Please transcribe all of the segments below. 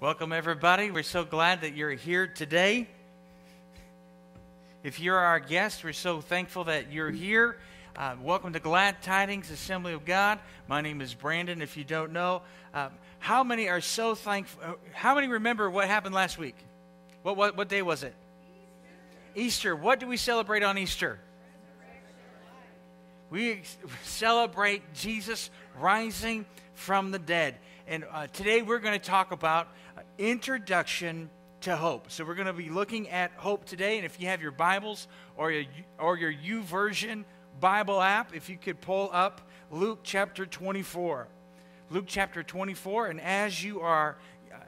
Welcome, everybody. We're so glad that you're here today. If you're our guest, we're so thankful that you're here. Uh, welcome to Glad Tidings Assembly of God. My name is Brandon. If you don't know, uh, how many are so thankful? Uh, how many remember what happened last week? What, what, what day was it? Easter. Easter. What do we celebrate on Easter? We celebrate Jesus rising from the dead. And uh, today we're going to talk about uh, introduction to hope. So we're going to be looking at hope today. And if you have your Bibles or your, or your YouVersion Bible app, if you could pull up Luke chapter 24. Luke chapter 24. And as you are uh,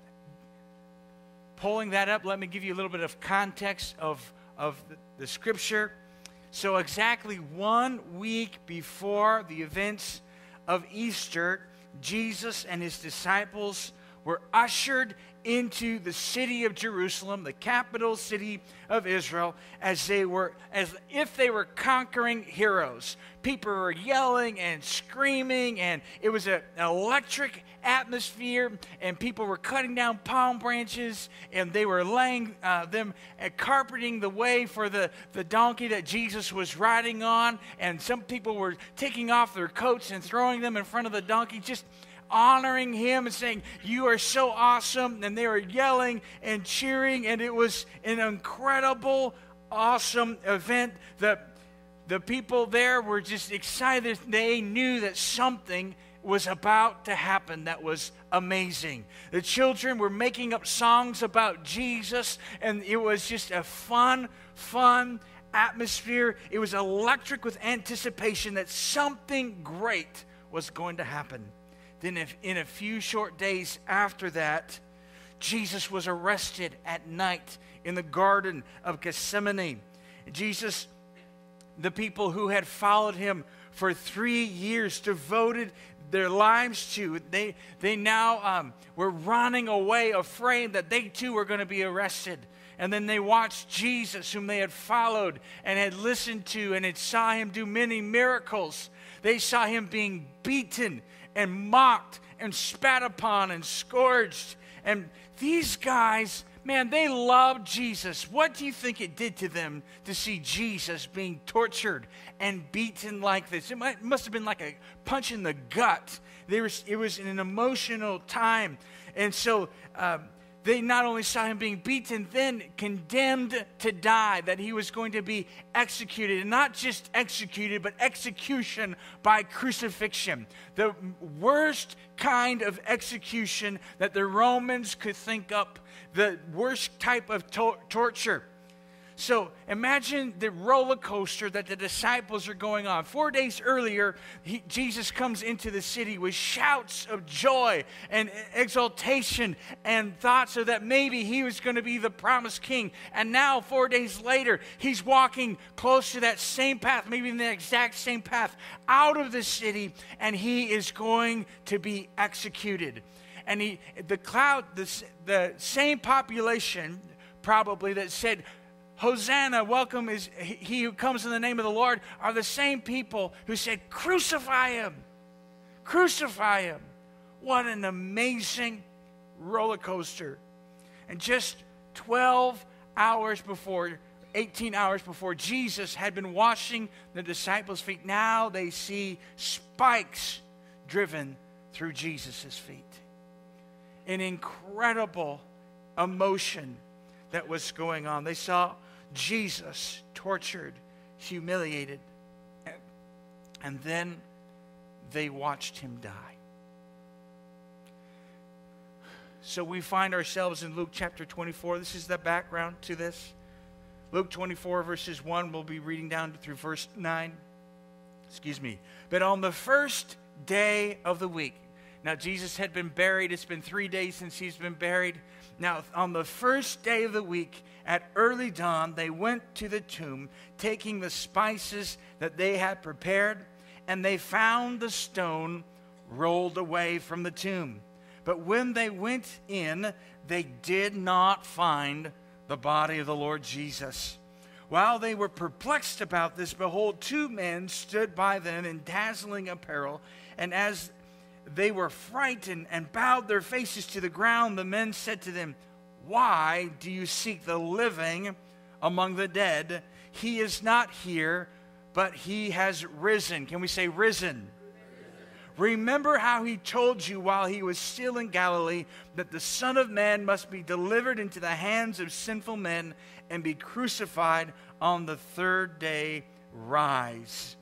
pulling that up, let me give you a little bit of context of, of the scripture. So, exactly one week before the events of Easter, Jesus and his disciples were ushered into the city of Jerusalem, the capital city of Israel, as they were as if they were conquering heroes. People were yelling and screaming, and it was a, an electric atmosphere, and people were cutting down palm branches, and they were laying uh, them uh, carpeting the way for the, the donkey that Jesus was riding on, and some people were taking off their coats and throwing them in front of the donkey. Just honoring him and saying, You are so awesome. And they were yelling and cheering, and it was an incredible, awesome event. The, the people there were just excited. They knew that something was about to happen that was amazing. The children were making up songs about Jesus, and it was just a fun, fun atmosphere. It was electric with anticipation that something great was going to happen. Then, if, in a few short days after that, Jesus was arrested at night in the Garden of Gethsemane. Jesus, the people who had followed him for three years, devoted their lives to, they, they now um, were running away, afraid that they too were going to be arrested. And then they watched Jesus, whom they had followed and had listened to, and had saw him do many miracles. They saw him being beaten and mocked and spat upon and scourged. And these guys, man, they loved Jesus. What do you think it did to them to see Jesus being tortured and beaten like this? It, might, must have been like a punch in the gut. There was, it was an emotional time. And so, uh, they not only saw him being beaten, then condemned to die, that he was going to be executed. And not just executed, but execution by crucifixion. The worst kind of execution that the Romans could think up, the worst type of to- torture. So imagine the roller coaster that the disciples are going on. Four days earlier, he, Jesus comes into the city with shouts of joy and exultation and thoughts of that maybe he was going to be the promised king. And now, four days later, he's walking close to that same path, maybe in the exact same path, out of the city, and he is going to be executed. And he, the cloud, the, the same population probably that said, Hosanna, welcome is he who comes in the name of the Lord, are the same people who said, Crucify him! Crucify him! What an amazing roller coaster. And just 12 hours before, 18 hours before, Jesus had been washing the disciples' feet. Now they see spikes driven through Jesus' feet. An incredible emotion that was going on. They saw Jesus tortured, humiliated, and then they watched him die. So we find ourselves in Luke chapter 24. This is the background to this. Luke 24, verses 1, we'll be reading down through verse 9. Excuse me. But on the first day of the week, now Jesus had been buried. It's been three days since he's been buried. Now, on the first day of the week, at early dawn, they went to the tomb, taking the spices that they had prepared, and they found the stone rolled away from the tomb. But when they went in, they did not find the body of the Lord Jesus. While they were perplexed about this, behold, two men stood by them in dazzling apparel, and as they were frightened and bowed their faces to the ground, the men said to them, Why do you seek the living among the dead? He is not here, but he has risen. Can we say risen? Remember how he told you while he was still in Galilee that the Son of Man must be delivered into the hands of sinful men and be crucified on the third day. Rise.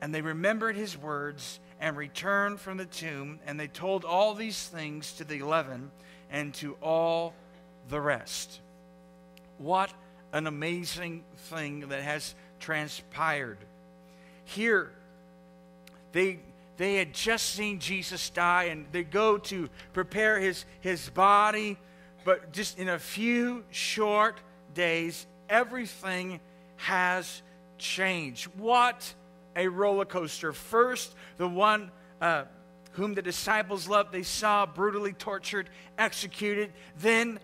And they remembered his words and returned from the tomb, and they told all these things to the eleven and to all the rest. What an amazing thing that has transpired. Here, they they had just seen Jesus die and they go to prepare his, his body. But just in a few short days, everything has changed. What a roller coaster. First, the one uh, whom the disciples loved, they saw brutally tortured, executed. Then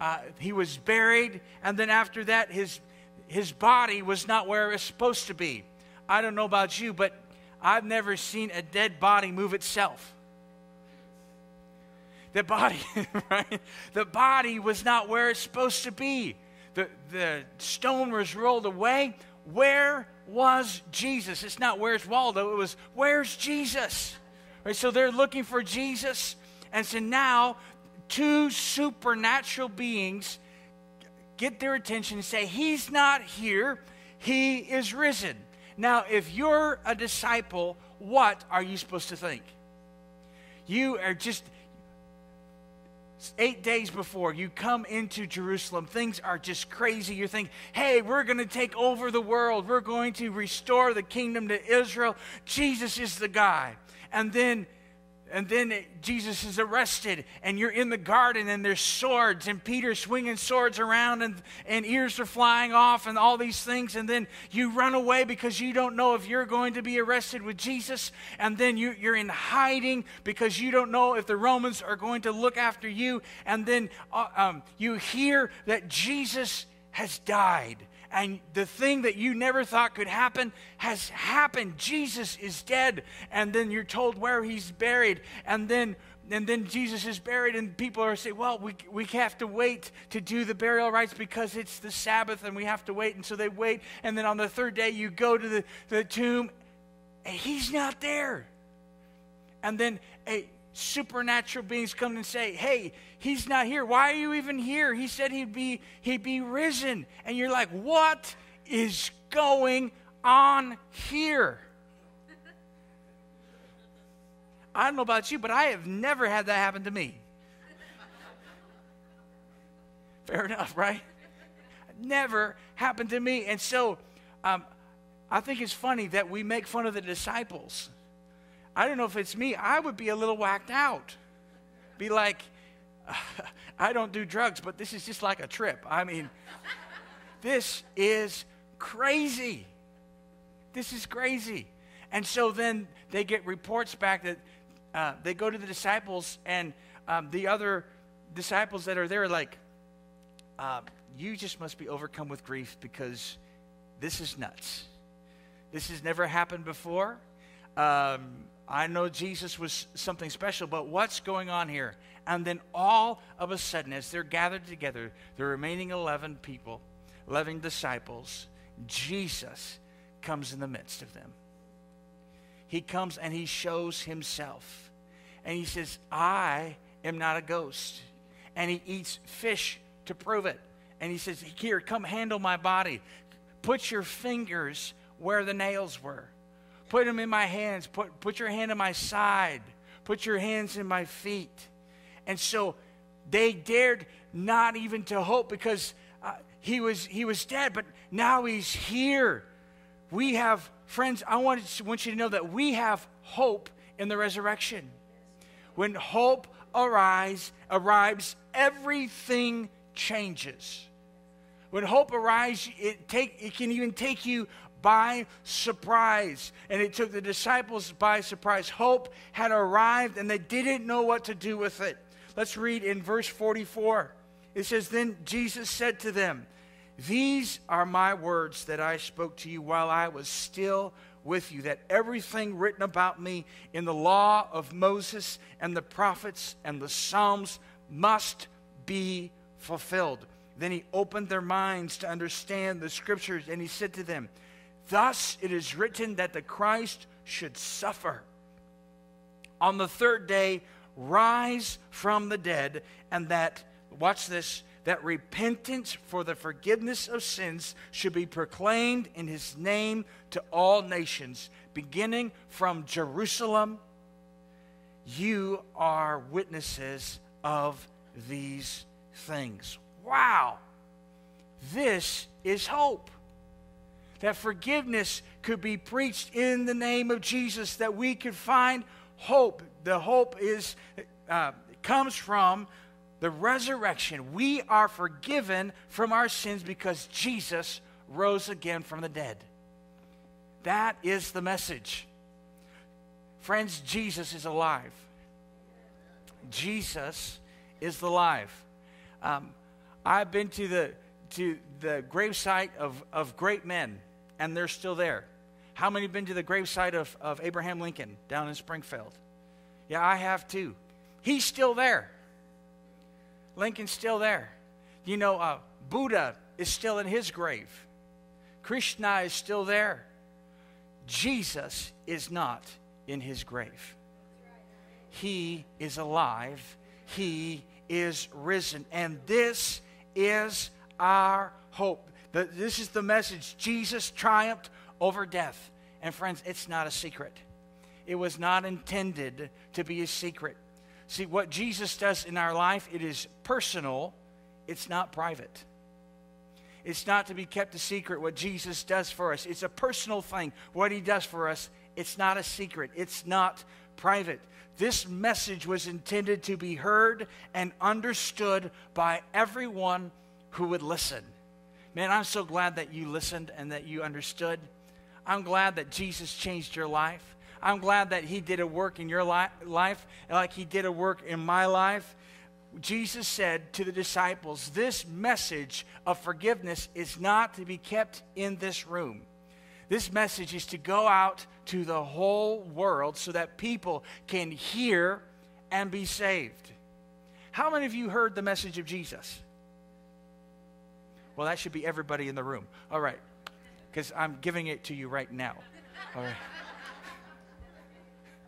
uh, he was buried. And then after that, his, his body was not where it was supposed to be. I don't know about you, but I've never seen a dead body move itself. The body, right? The body was not where it's supposed to be. The, the stone was rolled away. Where was Jesus? It's not where's Waldo, it was where's Jesus? Right? So they're looking for Jesus. And so now two supernatural beings get their attention and say, He's not here, He is risen. Now, if you're a disciple, what are you supposed to think? You are just eight days before you come into Jerusalem, things are just crazy. You think, hey, we're going to take over the world, we're going to restore the kingdom to Israel. Jesus is the guy. And then and then Jesus is arrested, and you're in the garden, and there's swords, and Peter's swinging swords around, and, and ears are flying off, and all these things. And then you run away because you don't know if you're going to be arrested with Jesus. And then you, you're in hiding because you don't know if the Romans are going to look after you. And then uh, um, you hear that Jesus has died and the thing that you never thought could happen has happened. Jesus is dead, and then you're told where he's buried, and then and then Jesus is buried, and people are saying, Well, we, we have to wait to do the burial rites because it's the Sabbath and we have to wait. And so they wait, and then on the third day, you go to the, the tomb, and he's not there. And then a supernatural beings come and say, Hey, he's not here. Why are you even here? He said he'd be he'd be risen. And you're like, what is going on here? I don't know about you, but I have never had that happen to me. Fair enough, right? Never happened to me. And so um, I think it's funny that we make fun of the disciples. I don't know if it's me, I would be a little whacked out. Be like, I don't do drugs, but this is just like a trip. I mean, this is crazy. This is crazy. And so then they get reports back that uh, they go to the disciples, and um, the other disciples that are there are like, uh, You just must be overcome with grief because this is nuts. This has never happened before. Um, I know Jesus was something special, but what's going on here? And then all of a sudden, as they're gathered together, the remaining 11 people, 11 disciples, Jesus comes in the midst of them. He comes and he shows himself. And he says, I am not a ghost. And he eats fish to prove it. And he says, Here, come handle my body. Put your fingers where the nails were. Put them in my hands. Put, put your hand on my side. Put your hands in my feet. And so they dared not even to hope because uh, he, was, he was dead, but now he's here. We have, friends, I want, want you to know that we have hope in the resurrection. When hope arrives, arrives, everything changes. When hope arrives, it, take, it can even take you by surprise. And it took the disciples by surprise. Hope had arrived and they didn't know what to do with it. Let's read in verse 44. It says, Then Jesus said to them, These are my words that I spoke to you while I was still with you that everything written about me in the law of Moses and the prophets and the Psalms must be fulfilled. Then he opened their minds to understand the scriptures, and he said to them, Thus it is written that the Christ should suffer. On the third day, rise from the dead, and that, watch this, that repentance for the forgiveness of sins should be proclaimed in his name to all nations, beginning from Jerusalem. You are witnesses of these things. Wow! This is hope. That forgiveness could be preached in the name of Jesus, that we could find hope. The hope is uh, comes from the resurrection. We are forgiven from our sins because Jesus rose again from the dead. That is the message. Friends, Jesus is alive. Jesus is alive. Um, I've been to the to the gravesite of, of great men, and they're still there. How many have been to the gravesite of, of Abraham Lincoln down in Springfield? Yeah, I have too. He's still there. Lincoln's still there. You know, uh, Buddha is still in his grave. Krishna is still there. Jesus is not in his grave. He is alive. He is risen. And this is our hope. This is the message. Jesus triumphed over death. And friends, it's not a secret. It was not intended to be a secret. See, what Jesus does in our life, it is personal, it's not private. It's not to be kept a secret what Jesus does for us. It's a personal thing. What he does for us, it's not a secret. It's not private. This message was intended to be heard and understood by everyone who would listen. Man, I'm so glad that you listened and that you understood. I'm glad that Jesus changed your life. I'm glad that He did a work in your li- life like He did a work in my life. Jesus said to the disciples, This message of forgiveness is not to be kept in this room. This message is to go out to the whole world so that people can hear and be saved. How many of you heard the message of Jesus? Well, that should be everybody in the room. All right, because I'm giving it to you right now. All right.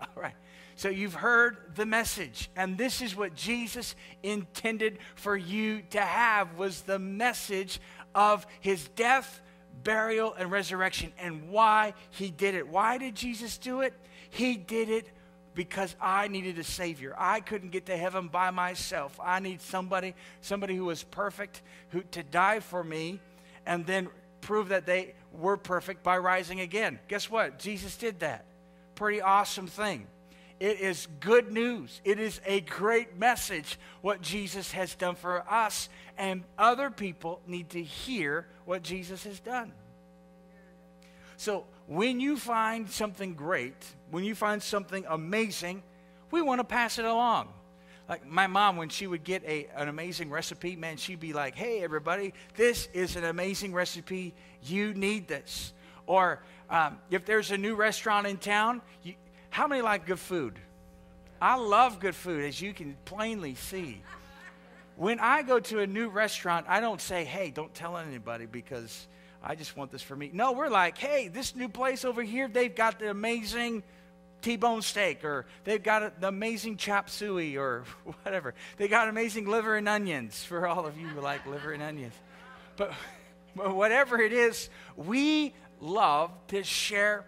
All right. So you've heard the message, and this is what Jesus intended for you to have was the message of his death, burial, and resurrection, and why he did it. Why did Jesus do it? He did it because I needed a savior. I couldn't get to heaven by myself. I need somebody, somebody who was perfect, who to die for me, and then prove that they were perfect by rising again. Guess what? Jesus did that pretty awesome thing. It is good news. It is a great message what Jesus has done for us, and other people need to hear what Jesus has done. So, when you find something great, when you find something amazing, we want to pass it along. Like my mom, when she would get a, an amazing recipe, man, she'd be like, hey, everybody, this is an amazing recipe. You need this. Or um, if there's a new restaurant in town, you, how many like good food? I love good food, as you can plainly see. When I go to a new restaurant, I don't say, hey, don't tell anybody because I just want this for me. No, we're like, hey, this new place over here, they've got the amazing T-bone steak, or they've got the amazing chop suey, or whatever. They got amazing liver and onions for all of you who like liver and onions. But, but whatever it is, we love to share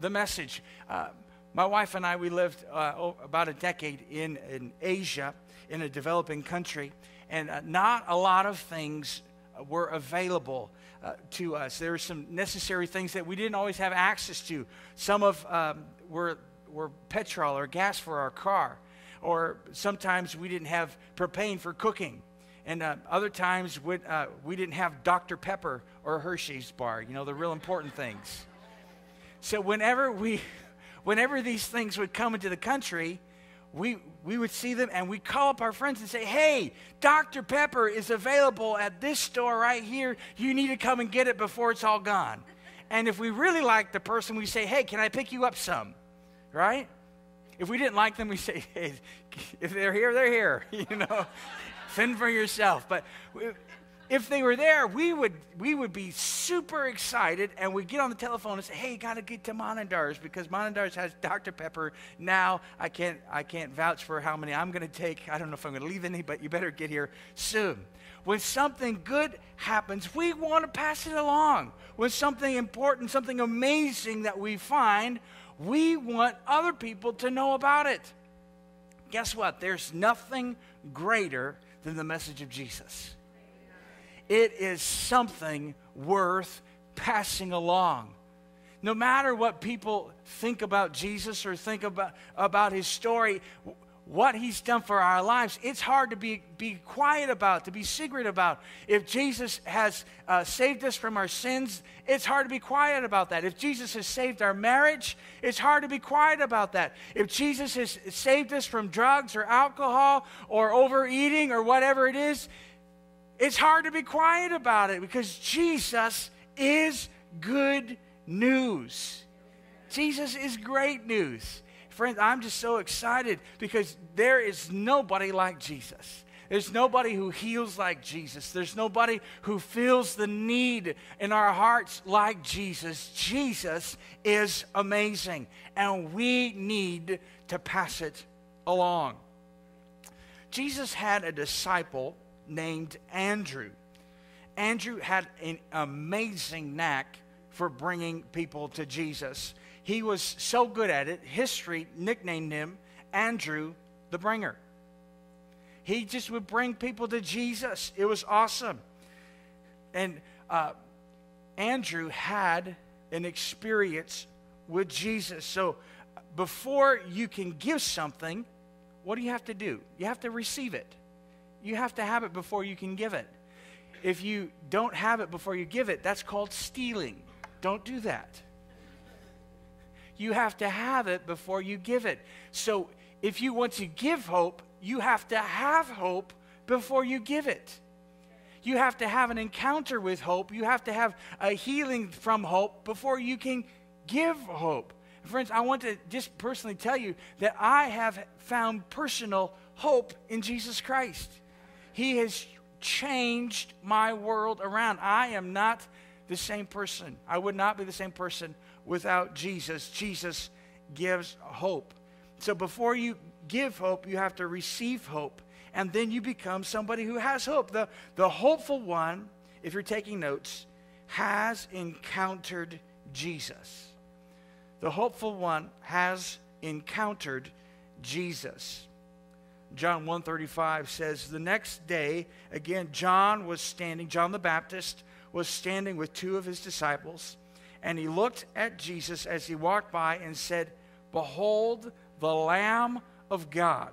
the message. Uh, my wife and I, we lived uh, about a decade in, in Asia, in a developing country, and uh, not a lot of things were available uh, to us. There were some necessary things that we didn't always have access to. Some of um, were, were petrol or gas for our car, or sometimes we didn't have propane for cooking. And uh, other times we, uh, we didn't have Dr. Pepper or Hershey's bar, you know, the real important things. So whenever we, whenever these things would come into the country, we, we would see them and we'd call up our friends and say, Hey, Dr. Pepper is available at this store right here. You need to come and get it before it's all gone. And if we really like the person, we say, hey, can I pick you up some? Right? If we didn't like them, we say, hey, if they're here, they're here. You know, fend for yourself. But if they were there, we would, we would be super excited and we'd get on the telephone and say, hey, got to get to Monandars because Monandars has Dr. Pepper. Now I can't, I can't vouch for how many I'm going to take. I don't know if I'm going to leave any, but you better get here soon. When something good happens, we want to pass it along. When something important, something amazing that we find, we want other people to know about it. Guess what? There's nothing greater than the message of Jesus. It is something worth passing along. No matter what people think about Jesus or think about, about his story, what he's done for our lives, it's hard to be, be quiet about, to be secret about. If Jesus has uh, saved us from our sins, it's hard to be quiet about that. If Jesus has saved our marriage, it's hard to be quiet about that. If Jesus has saved us from drugs or alcohol or overeating or whatever it is, it's hard to be quiet about it because Jesus is good news. Jesus is great news. Friends, I'm just so excited because there is nobody like Jesus. There's nobody who heals like Jesus. There's nobody who feels the need in our hearts like Jesus. Jesus is amazing, and we need to pass it along. Jesus had a disciple named Andrew. Andrew had an amazing knack for bringing people to Jesus. He was so good at it, history nicknamed him Andrew the Bringer. He just would bring people to Jesus. It was awesome. And uh, Andrew had an experience with Jesus. So before you can give something, what do you have to do? You have to receive it. You have to have it before you can give it. If you don't have it before you give it, that's called stealing. Don't do that. You have to have it before you give it. So if you want to give hope, you have to have hope before you give it. You have to have an encounter with hope. You have to have a healing from hope before you can give hope. Friends, I want to just personally tell you that I have found personal hope in Jesus Christ. He has changed my world around. I am not the same person. I would not be the same person without Jesus. Jesus gives hope. So before you give hope, you have to receive hope. And then you become somebody who has hope. The, the hopeful one, if you're taking notes, has encountered Jesus. The hopeful one has encountered Jesus. John 135 says the next day again John was standing John the Baptist was standing with two of his disciples and he looked at Jesus as he walked by and said, Behold the Lamb of God.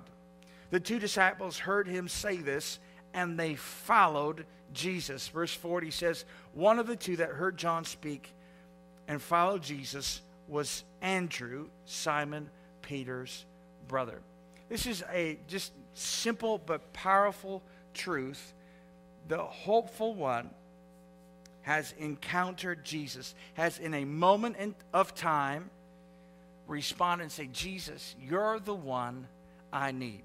The two disciples heard him say this, and they followed Jesus. Verse 40 says, One of the two that heard John speak and followed Jesus was Andrew, Simon Peter's brother. This is a just simple but powerful truth. The hopeful one has encountered Jesus, has in a moment of time responded and say, Jesus, you're the one I need.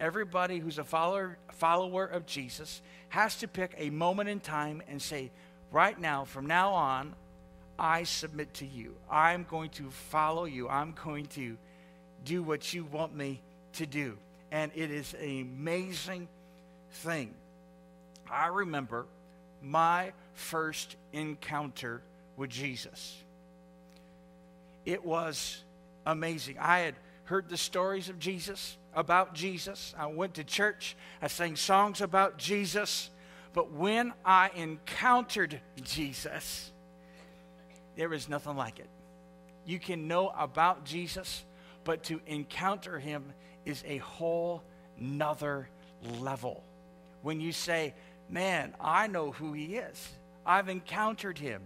Everybody who's a follower, follower of Jesus has to pick a moment in time and say, right now, from now on, I submit to you. I'm going to follow you. I'm going to do what you want me to do. And it is an amazing thing. I remember my first encounter with Jesus. It was amazing. I had heard the stories of Jesus, about Jesus. I went to church, I sang songs about Jesus. But when I encountered Jesus, there is nothing like it. You can know about Jesus, but to encounter him is a whole nother level. When you say, Man, I know who he is. I've encountered him.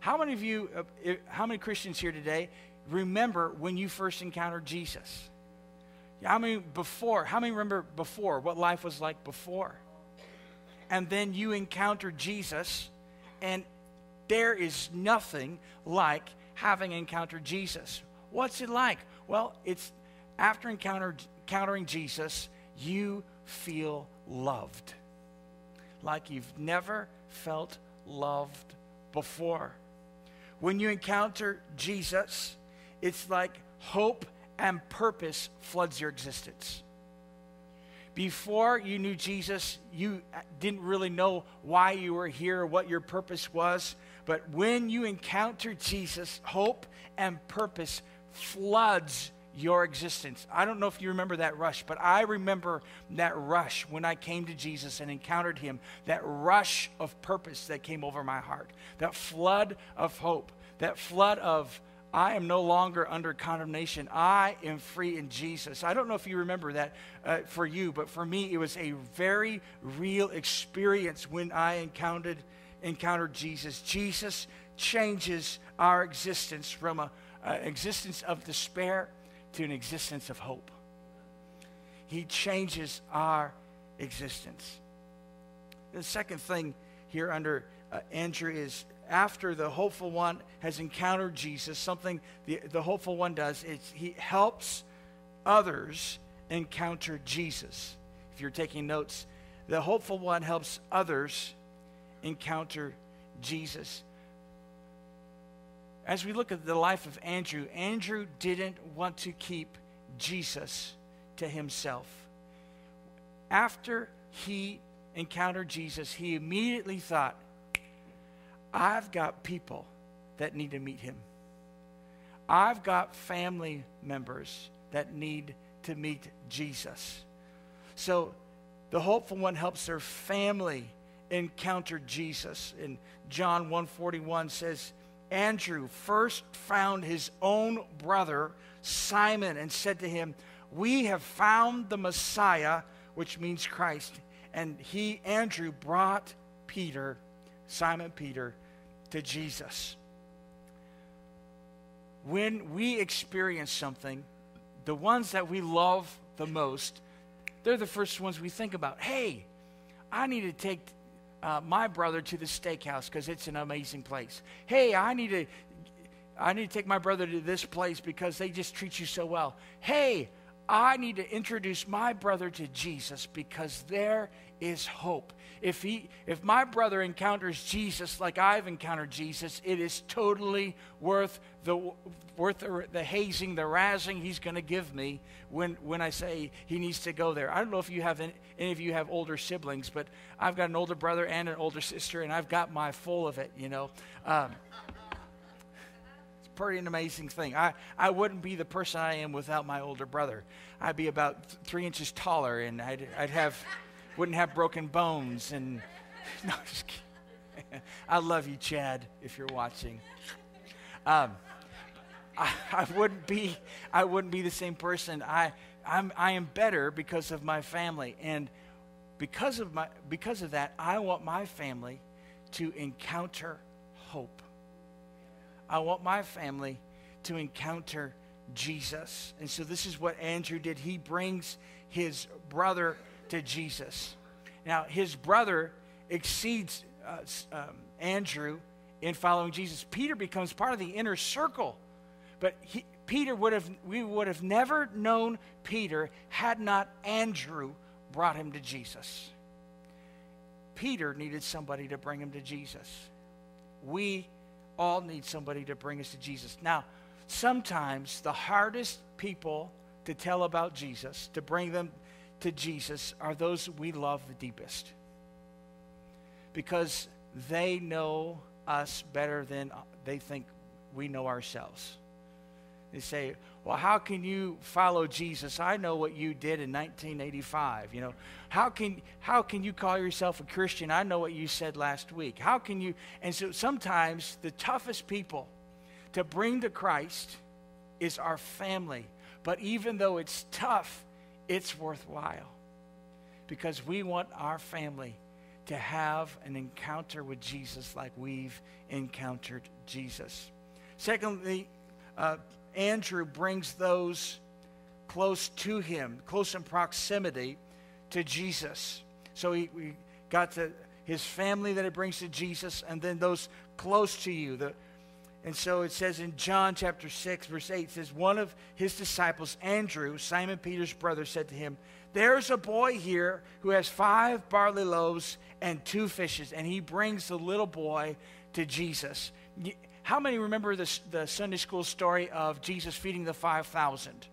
How many of you, uh, how many Christians here today remember when you first encountered Jesus? How many before? How many remember before what life was like before? And then you encountered Jesus, and there is nothing like having encountered Jesus. What's it like? Well, it's after encounter, encountering Jesus, you feel loved like you've never felt loved before. When you encounter Jesus, it's like hope and purpose floods your existence. Before you knew Jesus, you didn't really know why you were here or what your purpose was. But when you encounter Jesus, hope and purpose floods your existence. I don't know if you remember that rush, but I remember that rush when I came to Jesus and encountered him, that rush of purpose that came over my heart, that flood of hope, that flood of I am no longer under condemnation. I am free in Jesus. I don't know if you remember that uh, for you, but for me, it was a very real experience when I encountered, encountered Jesus. Jesus changes our existence from an existence of despair to an existence of hope. He changes our existence. The second thing here under uh, Andrew is after the hopeful one has encountered Jesus, something the, the hopeful one does is he helps others encounter Jesus. If you're taking notes, the hopeful one helps others encounter Jesus as we look at the life of Andrew, Andrew didn't want to keep Jesus to himself. After he encountered Jesus, he immediately thought, I've got people that need to meet him. I've got family members that need to meet Jesus. So the hopeful one helps their family encounter Jesus. And John 141 says, Andrew first found his own brother, Simon, and said to him, We have found the Messiah, which means Christ. And he, Andrew, brought Peter, Simon Peter, to Jesus. When we experience something, the ones that we love the most, they're the first ones we think about. Hey, I need to take uh, my brother to the steakhouse because it's an amazing place. Hey, I need to. I need to take my brother to this place because they just treat you so well. Hey, I need to introduce my brother to Jesus because there is hope. If he if my brother encounters Jesus like I've encountered Jesus, it is totally worth the worth the, the hazing, the razzing he's going to give me when when I say he needs to go there. I don't know if you have any, any of you have older siblings, but I've got an older brother and an older sister, and I've got my full of it. You know. Um, pretty an amazing thing. I, I wouldn't be the person I am without my older brother. I'd be about th- three inches taller, and I'd, I'd have wouldn't have broken bones. And no, just kidding. I love you, Chad, if you're watching. Um, I, I, wouldn't be I wouldn't be the same person. I I'm I am better because of my family, and because of my because of that, I want my family to encounter hope. I want my family to encounter Jesus. And so this is what Andrew did. He brings his brother to Jesus. Now, his brother exceeds uh, um, Andrew in following Jesus. Peter becomes part of the inner circle. But he, Peter would have, we would have never known Peter had not Andrew brought him to Jesus. Peter needed somebody to bring him to Jesus. We all need somebody to bring us to Jesus. Now, sometimes the hardest people to tell about Jesus, to bring them to Jesus, are those we love the deepest. Because they know us better than they think we know ourselves. They say, well, how can you follow Jesus? I know what you did in 1985. You know, how can, how can you call yourself a Christian? I know what you said last week. How can you? And so sometimes the toughest people to bring to Christ is our family. But even though it's tough, it's worthwhile because we want our family to have an encounter with Jesus like we've encountered Jesus. Secondly, uh, Andrew brings those close to him, close in proximity to Jesus. So he, we got to his family that it brings to Jesus, and then those close to you. The, and so it says in John chapter 6, verse 8, it says, One of his disciples, Andrew, Simon Peter's brother, said to him, There's a boy here who has five barley loaves and two fishes, and he brings the little boy to Jesus. How many remember the, the Sunday school story of Jesus feeding the 5,000?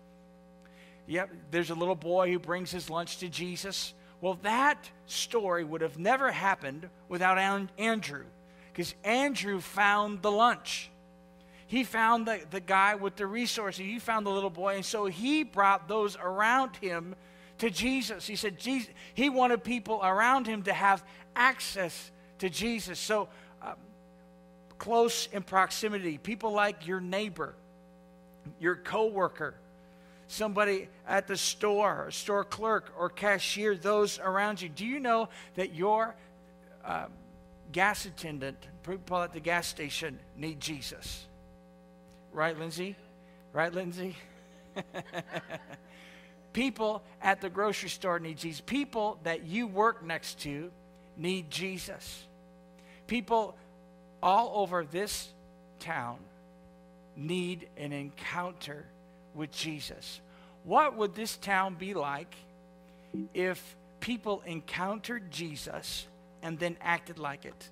Yep, there's a little boy who brings his lunch to Jesus. Well, that story would have never happened without Andrew, because Andrew found the lunch. He found the, the guy with the resources. He found the little boy, and so he brought those around him to Jesus. He said Jesus, he wanted people around him to have access to Jesus. So close in proximity, people like your neighbor, your coworker, somebody at the store, a store clerk or cashier, those around you. Do you know that your uh, gas attendant, people at the gas station, need Jesus? Right, Lindsay? Right, Lindsay? people at the grocery store need Jesus. People that you work next to need Jesus. People all over this town need an encounter with Jesus. What would this town be like if people encountered Jesus and then acted like it?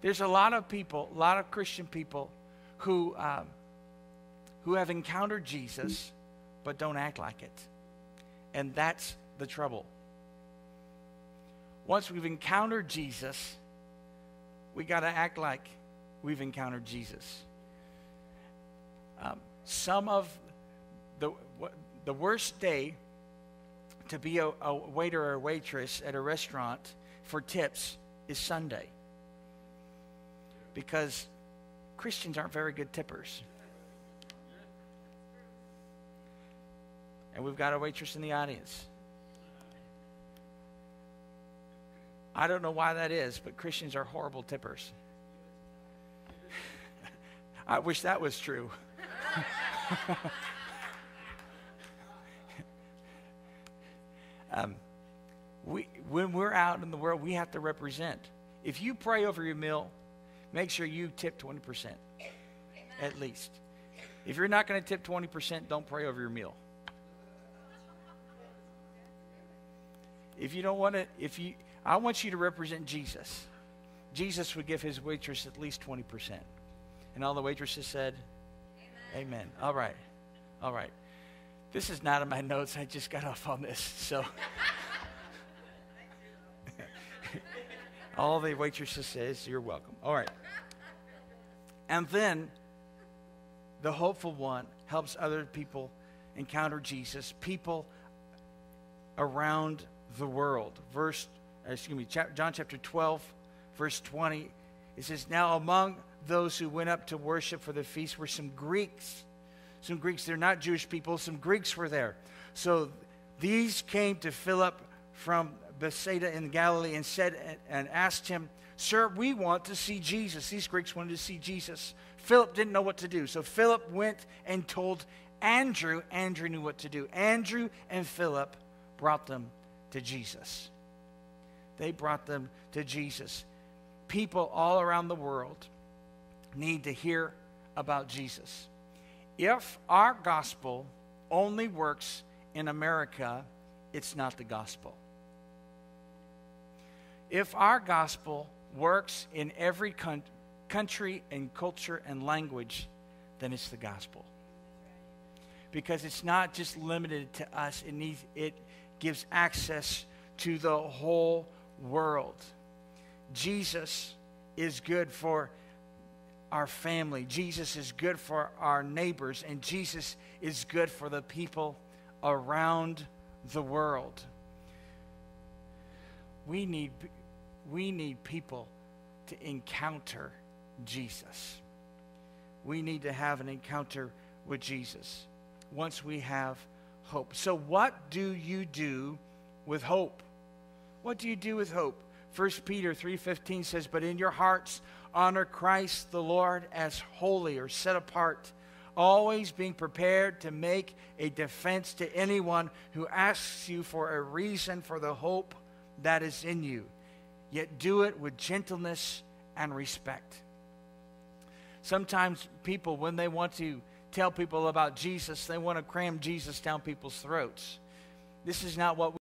There's a lot of people, a lot of Christian people who, um, who have encountered Jesus but don't act like it. And that's the trouble. Once we've encountered Jesus, we got to act like we've encountered Jesus. Um, some of the, the worst day to be a, a waiter or a waitress at a restaurant for tips is Sunday. Because Christians aren't very good tippers. And we've got a waitress in the audience. I don't know why that is, but Christians are horrible tippers. I wish that was true. um, we, when we're out in the world, we have to represent. If you pray over your meal, make sure you tip 20% at least. If you're not going to tip 20%, don't pray over your meal. If you don't want to, if you, I want you to represent Jesus. Jesus would give his waitress at least 20%. And all the waitresses said, Amen. Amen. All right. All right. This is not in my notes. I just got off on this. So all the waitresses says, You're welcome. All right. And then the hopeful one helps other people encounter Jesus, people around the world. Verse, Uh, excuse me, John chapter 12, verse 20. It says, Now among those who went up to worship for the feast were some Greeks. Some Greeks, they're not Jewish people, some Greeks were there. So these came to Philip from Bethsaida in Galilee and said and asked him, Sir, we want to see Jesus. These Greeks wanted to see Jesus. Philip didn't know what to do. So Philip went and told Andrew. Andrew knew what to do. Andrew and Philip brought them to Jesus. They brought them to Jesus. People all around the world need to hear about Jesus. If our gospel only works in America, it's not the gospel. If our gospel works in every country and culture and language, then it's the gospel. Because it's not just limited to us, it, needs, it gives access to the whole world. Jesus is good for our family. Jesus is good for our neighbors. And Jesus is good for the people around the world. We need, we need people to encounter Jesus. We need to have an encounter with Jesus once we have hope. So, what do you do with hope? What do you do with hope? 1 Peter 3:15 says, "But in your hearts honor Christ the Lord as holy or set apart, always being prepared to make a defense to anyone who asks you for a reason for the hope that is in you, yet do it with gentleness and respect. Sometimes people, when they want to tell people about Jesus, they want to cram Jesus down people's throats. This is not what we